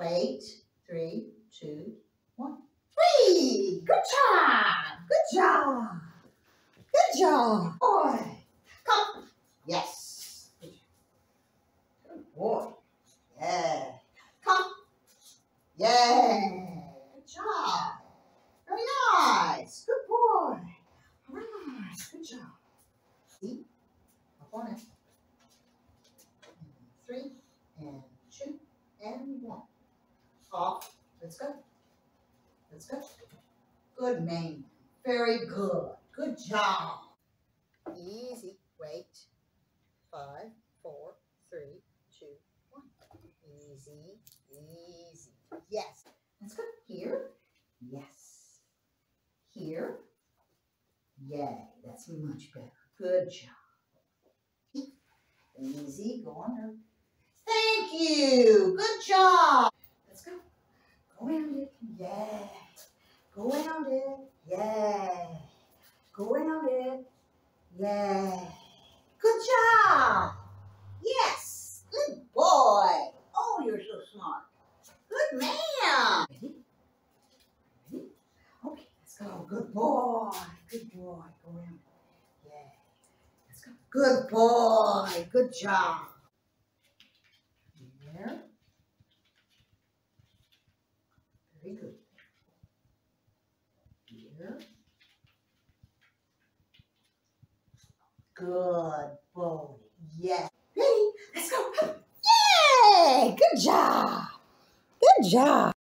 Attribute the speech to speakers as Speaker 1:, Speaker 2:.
Speaker 1: Wait. Three, two, one. Three. Good job. Good job. Good job. Boy. Come. Yes. Good boy. Yeah. Come. Yeah. Good job. Very nice. Good boy. All right. Good job. See? Up on it. Three and two and one. Off. Let's go. Let's go. Good man. Very good. Good job. Easy. Wait. Five, four, three, two, one. Easy. Easy. Yes. Let's go. Here. Yes. Here. Yay. That's much better. Good job. Easy. Go on. Thank you. Good job. Let's go. Go around it. Yeah. It. Yeah. It. Yeah. Good job. Yes. Good boy. Oh, you're so smart. Good man. Ready? Ready? Okay, let's go. Good boy. Good boy. Go around. Yeah. Let's go. Good boy. Good job. There. Very good. Here. Good boy. Yes. Ready? Let's go. Yay! Good job. Good job.